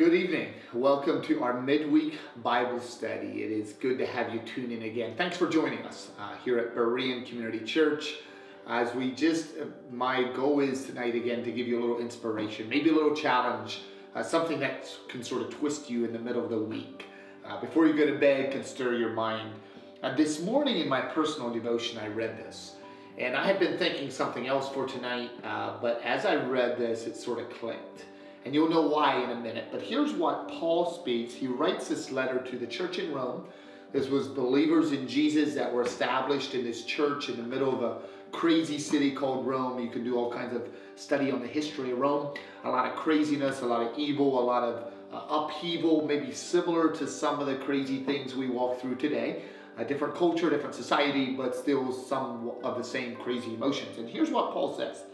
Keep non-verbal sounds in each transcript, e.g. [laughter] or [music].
Good evening. Welcome to our midweek Bible study. It is good to have you tune in again. Thanks for joining us uh, here at Berean Community Church. As we just, uh, my goal is tonight again to give you a little inspiration, maybe a little challenge, uh, something that can sort of twist you in the middle of the week. Uh, before you go to bed, can stir your mind. Uh, this morning in my personal devotion, I read this. And I had been thinking something else for tonight, but as I read this, it sort of clicked. And you'll know why in a minute. But here's what Paul speaks. He writes this letter to the church in Rome. This was believers in Jesus that were established in this church in the middle of a crazy city called Rome. You can do all kinds of study on the history of Rome. A lot of craziness, a lot of evil, a lot of uh, upheaval, maybe similar to some of the crazy things we walk through today. A different culture, different society, but still some of the same crazy emotions. And here's what Paul says.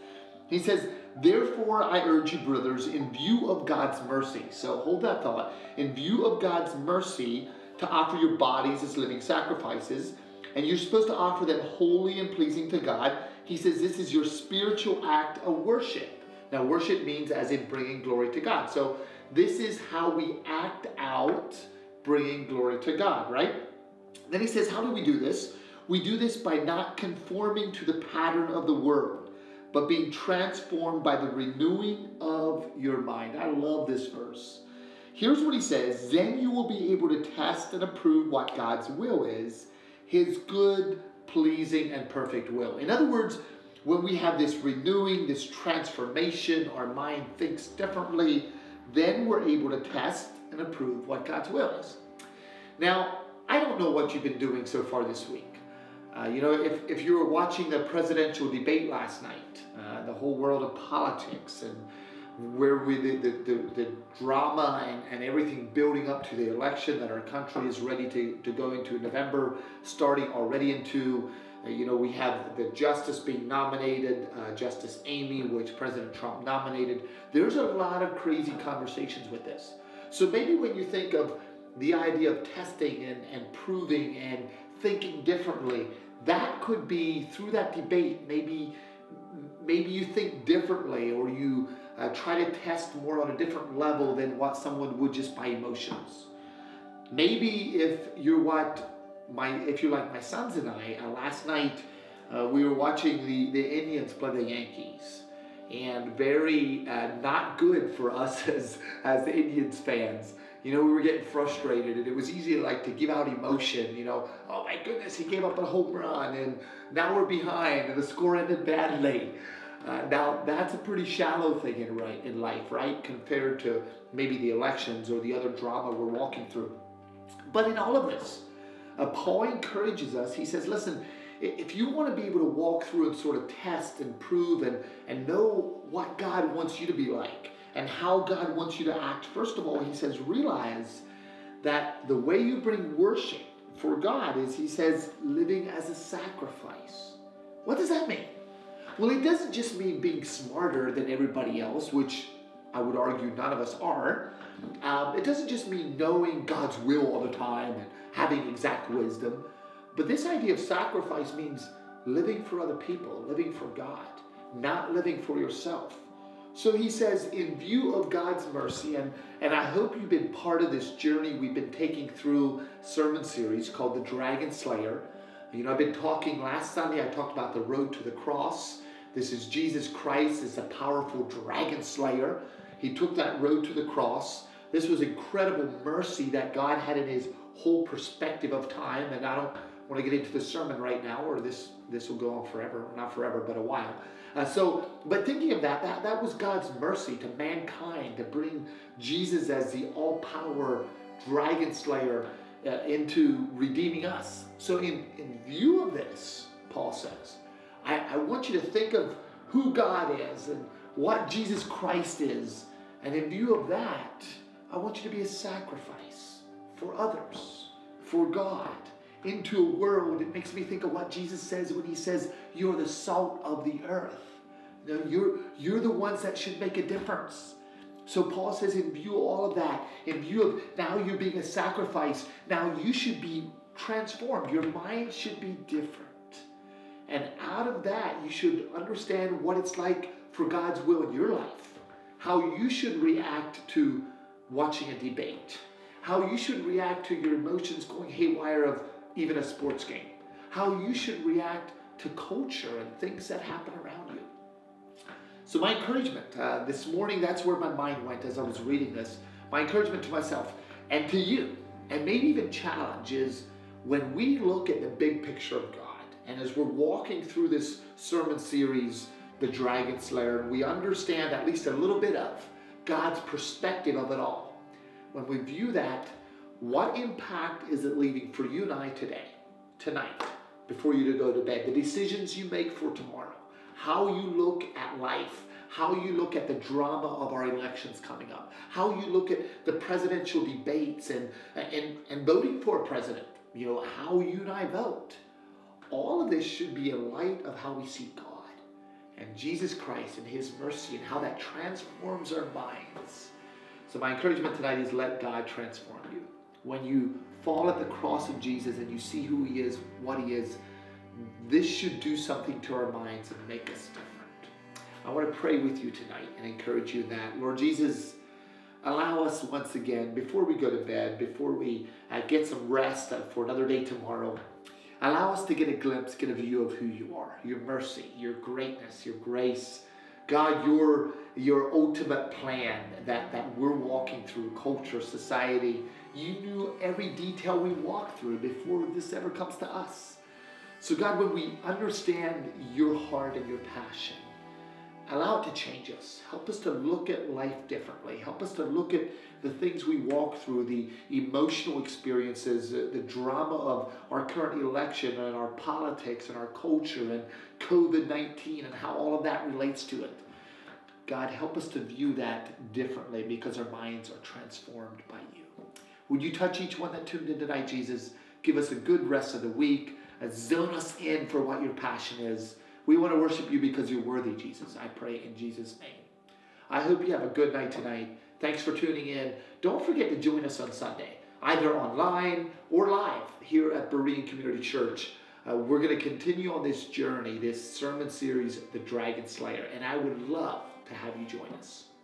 He says, Therefore, I urge you, brothers, in view of God's mercy. So hold that thought. In view of God's mercy, to offer your bodies as living sacrifices, and you're supposed to offer them holy and pleasing to God. He says this is your spiritual act of worship. Now, worship means as in bringing glory to God. So, this is how we act out bringing glory to God, right? Then he says, How do we do this? We do this by not conforming to the pattern of the world but being transformed by the renewing of your mind. I love this verse. Here's what he says Then you will be able to test and approve what God's will is, his good, pleasing, and perfect will. In other words, when we have this renewing, this transformation, our mind thinks differently, then we're able to test and approve what God's will is. Now, I don't know what you've been doing so far this week. Uh, you know, if, if you were watching the presidential debate last night, uh, the whole world of politics and where we the, the, the, the, drama and, and everything building up to the election that our country is ready to, to go into November, starting already into, uh, you know, we have the justice being nominated, uh, Justice Amy, which President Trump nominated. There's a lot of crazy conversations with this. So maybe when you think of the idea of testing and, and proving and thinking differently, that could be through that debate, maybe maybe you think differently or you uh, try to test more on a different level than what someone would just by emotions. Maybe if you're what my, if you're like my sons and I, uh, last night uh, we were watching the, the Indians play the Yankees and very uh, not good for us [laughs] as, as the Indians fans you know, we were getting frustrated and it was easy like to give out emotion, you know, oh my goodness, he gave up a home run and now we're behind and the score ended badly. Uh, now that's a pretty shallow thing in right in life, right? Compared to maybe the elections or the other drama we're walking through. But in all of this, uh, Paul encourages us. He says, listen, if you want to be able to walk through and sort of test and prove and, and know what God wants you to be like, and how God wants you to act, first of all, he says, realize that the way you bring worship for God is, he says, living as a sacrifice. What does that mean? Well, it doesn't just mean being smarter than everybody else, which I would argue none of us are. Um, it doesn't just mean knowing God's will all the time and having exact wisdom. But this idea of sacrifice means living for other people, living for God, not living for yourself. So he says, in view of God's mercy, and, and I hope you've been part of this journey we've been taking through sermon series called The Dragon Slayer. You know, I've been talking last Sunday, I talked about the road to the cross. This is Jesus Christ as a powerful dragon slayer. He took that road to the cross. This was incredible mercy that God had in his whole perspective of time. And I don't want to get into the sermon right now, or this, this will go on forever, not forever, but a while. Uh, so, but thinking of that, that, that was God's mercy to mankind to bring Jesus as the all power dragon slayer uh, into redeeming us. So, in, in view of this, Paul says, I, I want you to think of who God is and what Jesus Christ is. And in view of that, I want you to be a sacrifice for others, for God into a world. It makes me think of what Jesus says when he says, You're the salt of the earth. You know, you're, you're the ones that should make a difference. So Paul says, in view of all of that, in view of now you're being a sacrifice, now you should be transformed. Your mind should be different. And out of that, you should understand what it's like for God's will in your life, how you should react to watching a debate, how you should react to your emotions going haywire of even a sports game, how you should react to culture and things that happen around you. So, my encouragement uh, this morning, that's where my mind went as I was reading this. My encouragement to myself and to you, and maybe even challenge, is when we look at the big picture of God, and as we're walking through this sermon series, The Dragon Slayer, we understand at least a little bit of God's perspective of it all. When we view that, what impact is it leaving for you and I today, tonight, before you to go to bed? The decisions you make for tomorrow, how you look at life, how you look at the drama of our elections coming up, how you look at the presidential debates and, and, and voting for a president, you know, how you and I vote. All of this should be in light of how we see God and Jesus Christ and His mercy and how that transforms our minds. So, my encouragement tonight is let God transform you. When you fall at the cross of Jesus and you see who He is, what He is, this should do something to our minds and make us different. I want to pray with you tonight and encourage you in that. Lord Jesus, allow us once again, before we go to bed, before we uh, get some rest for another day tomorrow, allow us to get a glimpse, get a view of who you are, your mercy, your greatness, your grace. God, your, your ultimate plan that, that we're walking through, culture, society. You knew every detail we walked through before this ever comes to us. So, God, when we understand your heart and your passion, allow it to change us. Help us to look at life differently. Help us to look at the things we walk through, the emotional experiences, the, drama of our current election and our politics and our culture and COVID 19 and how all of that relates to it. God, help us to view that differently because our minds are transformed by you. Would you touch each one that tuned in tonight, Jesus? Give us a good rest of the week. Zone us in for what your passion is. We want to worship you because you're worthy, Jesus. I pray in Jesus' name. I hope you have a good night tonight. Thanks for tuning in. Don't forget to join us on Sunday, either online or live here at Berean Community Church. Uh, we're going to continue on this journey, this sermon series, The Dragon Slayer, and I would love to have you join us.